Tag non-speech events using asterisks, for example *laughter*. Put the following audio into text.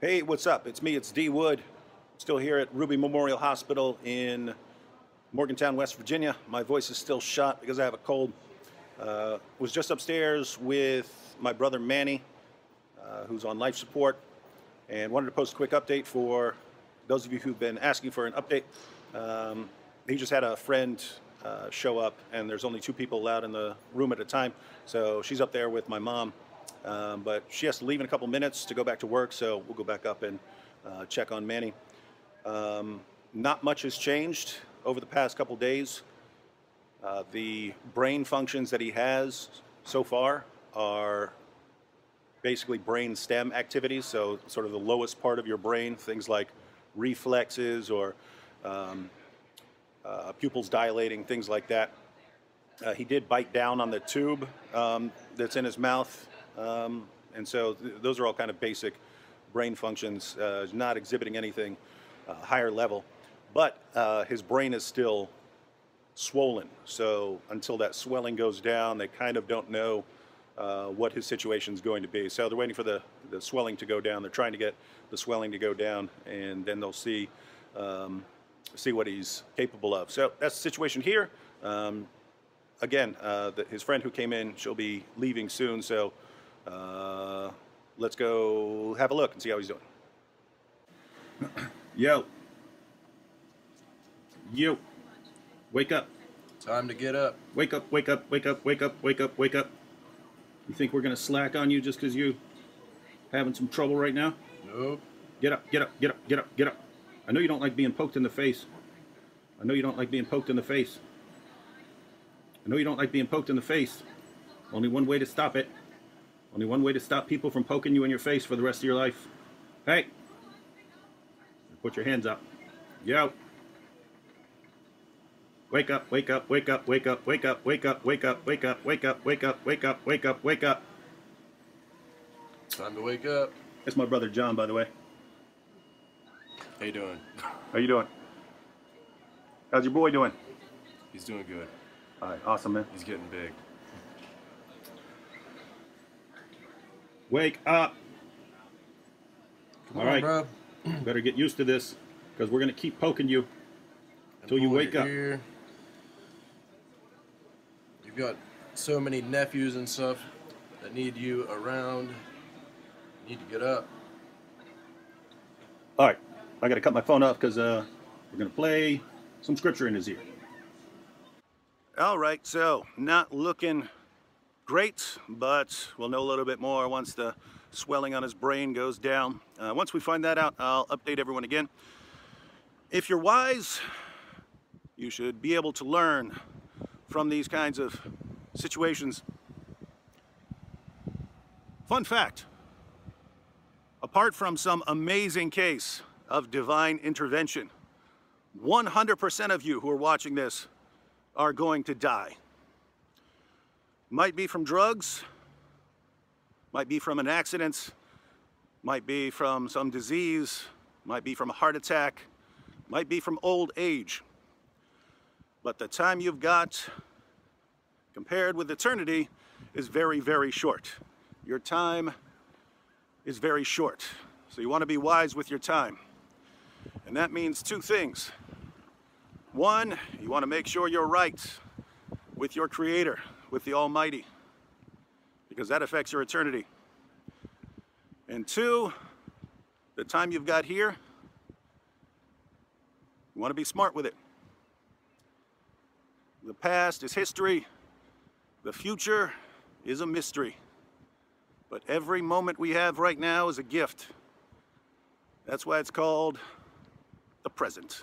Hey, what's up? It's me, it's D Wood. Still here at Ruby Memorial Hospital in Morgantown, West Virginia. My voice is still shot because I have a cold. Uh, was just upstairs with my brother Manny, uh, who's on life support, and wanted to post a quick update for those of you who've been asking for an update. Um, he just had a friend uh, show up, and there's only two people allowed in the room at a time. So she's up there with my mom, um, but she has to leave in a couple minutes to go back to work. So we'll go back up and uh, check on Manny. Um, not much has changed over the past couple days. Uh, the brain functions that he has so far are basically brain stem activities, so sort of the lowest part of your brain, things like reflexes or um, uh, pupils dilating, things like that. Uh, he did bite down on the tube um, that's in his mouth, um, and so th- those are all kind of basic brain functions, uh, not exhibiting anything uh, higher level. But uh, his brain is still swollen, so until that swelling goes down, they kind of don't know uh, what his situation is going to be. So they're waiting for the, the swelling to go down. They're trying to get the swelling to go down, and then they'll see um, see what he's capable of. So that's the situation here. Um, again, uh, the, his friend who came in, she'll be leaving soon. So uh, let's go have a look and see how he's doing. Yo. Yo. Wake up. Time to get up. Wake up, wake up, wake up, wake up, wake up, wake up. You think we're going to slack on you just because you having some trouble right now? Nope. Get up, get up, get up, get up, get up. I know you don't like being poked in the face. I know you don't like being poked in the face. I know you don't like being poked in the face. Only one way to stop it. Only one way to stop people from poking you in your face for the rest of your life. Hey! Put your hands up. Yo! Wake up, wake up, wake up, wake up, wake up, wake up, wake up, wake up, wake up, wake up, wake up, wake up, wake up. Time to wake up. That's my brother John, by the way. How you doing? How you doing? How's your boy doing? He's doing good. All right, awesome, man. He's getting big. Wake up. Come All on, right. bro. *clears throat* Better get used to this because we're going to keep poking you. until you wake up. ear. You've got so many nephews and stuff that need you around. You need to get up. All right, I got to cut my phone off because uh, we're going to play some scripture in his ear. All right, so not looking great, but we'll know a little bit more once the swelling on his brain goes down. Uh, once we find that out, I'll update everyone again. If you're wise, you should be able to learn from these kinds of situations. Fun fact apart from some amazing case of divine intervention, 100% of you who are watching this are going to die. Might be from drugs, might be from an accident, might be from some disease, might be from a heart attack, might be from old age. But the time you've got compared with eternity is very, very short. Your time is very short. So you want to be wise with your time. And that means two things. One, you want to make sure you're right with your Creator, with the Almighty, because that affects your eternity. And two, the time you've got here, you want to be smart with it. The past is history, the future is a mystery. But every moment we have right now is a gift. That's why it's called the present.